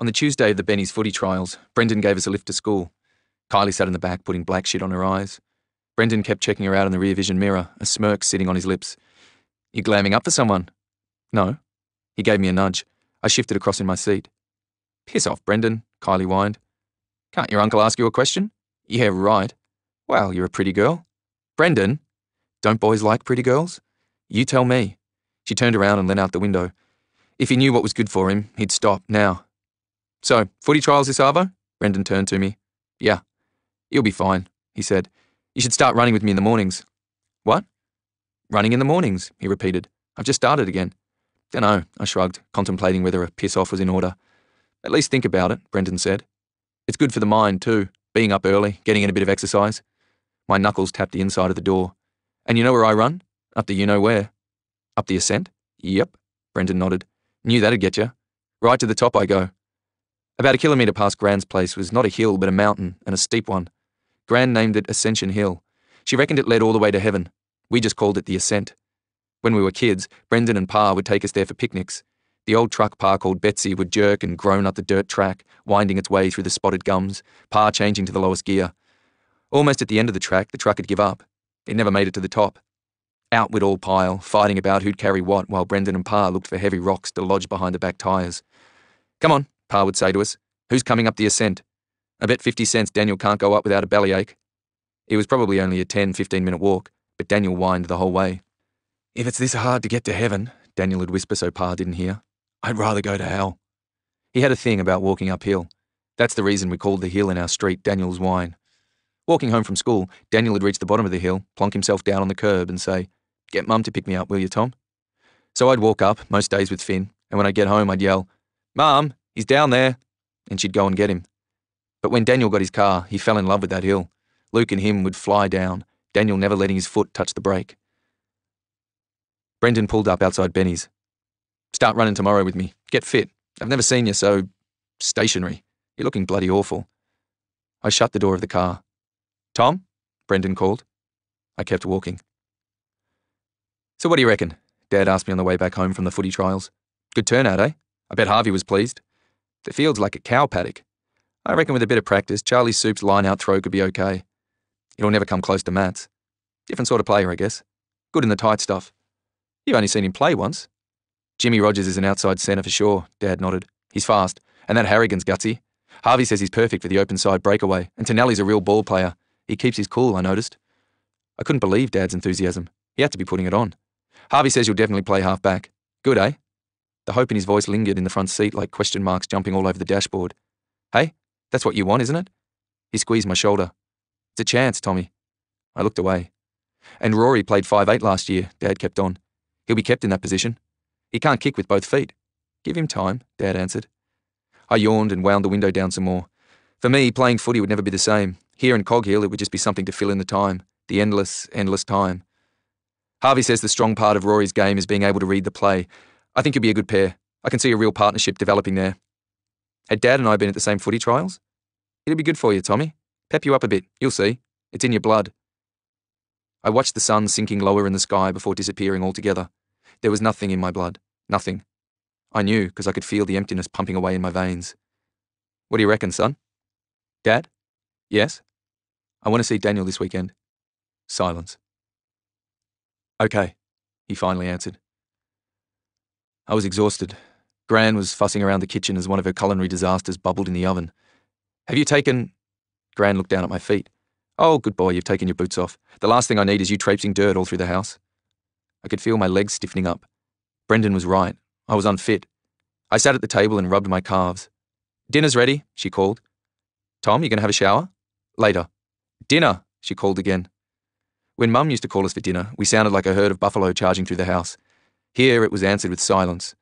On the Tuesday of the Benny's footy trials, Brendan gave us a lift to school. Kylie sat in the back, putting black shit on her eyes. Brendan kept checking her out in the rear vision mirror, a smirk sitting on his lips. You glamming up for someone? No. He gave me a nudge. I shifted across in my seat. Piss off, Brendan, Kylie whined. Can't your uncle ask you a question? Yeah, right. Well, you're a pretty girl. Brendan, don't boys like pretty girls? You tell me. She turned around and leant out the window. If he knew what was good for him, he'd stop now. So, footy trials this Arvo? Brendan turned to me. Yeah. You'll be fine, he said. You should start running with me in the mornings. What? Running in the mornings, he repeated. I've just started again. Dunno, I shrugged, contemplating whether a piss off was in order. At least think about it, Brendan said. It's good for the mind, too, being up early, getting in a bit of exercise. My knuckles tapped the inside of the door. And you know where I run? Up the you know where. Up the ascent? Yep, Brendan nodded. Knew that'd get you. Right to the top I go. About a kilometre past Gran's place was not a hill, but a mountain, and a steep one. Gran named it Ascension Hill. She reckoned it led all the way to heaven. We just called it the Ascent. When we were kids, Brendan and Pa would take us there for picnics. The old truck Pa called Betsy would jerk and groan up the dirt track, winding its way through the spotted gums, Pa changing to the lowest gear. Almost at the end of the track, the truck would give up. It never made it to the top. Out we'd all pile, fighting about who'd carry what, while Brendan and Pa looked for heavy rocks to lodge behind the back tyres. Come on, Pa would say to us. Who's coming up the ascent? I bet 50 cents Daniel can't go up without a bellyache. It was probably only a 10, 15 minute walk, but Daniel whined the whole way. If it's this hard to get to heaven, Daniel would whisper so Pa didn't hear, I'd rather go to hell. He had a thing about walking uphill. That's the reason we called the hill in our street Daniel's Whine. Walking home from school, Daniel would reach the bottom of the hill, plonk himself down on the curb, and say, Get Mum to pick me up, will you, Tom? So I'd walk up, most days with Finn, and when I'd get home, I'd yell, Mum, he's down there, and she'd go and get him. But when Daniel got his car, he fell in love with that hill. Luke and him would fly down, Daniel never letting his foot touch the brake. Brendan pulled up outside Benny's. Start running tomorrow with me. Get fit. I've never seen you so stationary. You're looking bloody awful. I shut the door of the car. Tom? Brendan called. I kept walking. So what do you reckon? Dad asked me on the way back home from the footy trials. Good turnout, eh? I bet Harvey was pleased. The field's like a cow paddock. I reckon with a bit of practice, Charlie Soup's line out throw could be okay. It'll never come close to Matt's. Different sort of player, I guess. Good in the tight stuff. You've only seen him play once. Jimmy Rogers is an outside centre for sure, Dad nodded. He's fast, and that Harrigan's gutsy. Harvey says he's perfect for the open side breakaway, and Tonelli's a real ball player. He keeps his cool, I noticed. I couldn't believe Dad's enthusiasm. He had to be putting it on. Harvey says you'll definitely play half back. Good, eh? The hope in his voice lingered in the front seat like question marks jumping all over the dashboard. Hey, that's what you want, isn't it? He squeezed my shoulder. It's a chance, Tommy. I looked away. And Rory played five eight last year, Dad kept on. He'll be kept in that position. He can't kick with both feet. Give him time, Dad answered. I yawned and wound the window down some more. For me, playing footy would never be the same. Here in Coghill, it would just be something to fill in the time. The endless, endless time. Harvey says the strong part of Rory's game is being able to read the play. I think you'll be a good pair. I can see a real partnership developing there. Had Dad and I been at the same footy trials? It'd be good for you, Tommy. Pep you up a bit. You'll see. It's in your blood. I watched the sun sinking lower in the sky before disappearing altogether. There was nothing in my blood. Nothing. I knew because I could feel the emptiness pumping away in my veins. What do you reckon, son? Dad? Yes? I want to see Daniel this weekend. Silence. Okay, he finally answered. I was exhausted. Gran was fussing around the kitchen as one of her culinary disasters bubbled in the oven. Have you taken. Gran looked down at my feet. Oh, good boy, you've taken your boots off. The last thing I need is you traipsing dirt all through the house. I could feel my legs stiffening up. Brendan was right. I was unfit. I sat at the table and rubbed my calves. Dinner's ready, she called. Tom, you going to have a shower? Later. Dinner, she called again. When Mum used to call us for dinner, we sounded like a herd of buffalo charging through the house. Here it was answered with silence.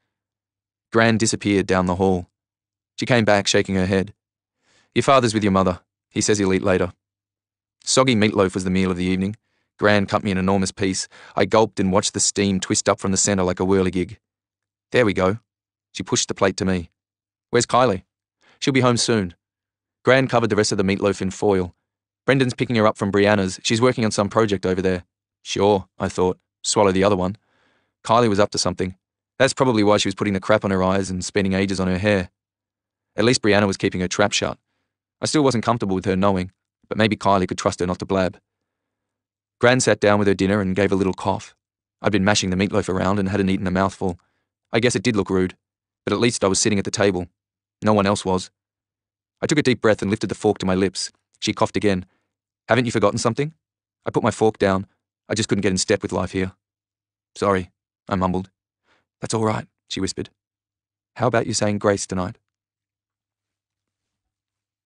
Gran disappeared down the hall. She came back, shaking her head. Your father's with your mother. He says he'll eat later. Soggy meatloaf was the meal of the evening. Gran cut me an enormous piece. I gulped and watched the steam twist up from the centre like a whirligig. There we go. She pushed the plate to me. Where's Kylie? She'll be home soon. Gran covered the rest of the meatloaf in foil. Brendan's picking her up from Brianna's. She's working on some project over there. Sure, I thought. Swallow the other one. Kylie was up to something. That's probably why she was putting the crap on her eyes and spending ages on her hair. At least Brianna was keeping her trap shut. I still wasn't comfortable with her knowing, but maybe Kylie could trust her not to blab. Gran sat down with her dinner and gave a little cough. I'd been mashing the meatloaf around and hadn't eaten a mouthful. I guess it did look rude, but at least I was sitting at the table. No one else was. I took a deep breath and lifted the fork to my lips. She coughed again. Haven't you forgotten something? I put my fork down. I just couldn't get in step with life here. Sorry, I mumbled. That's all right, she whispered. How about you saying grace tonight?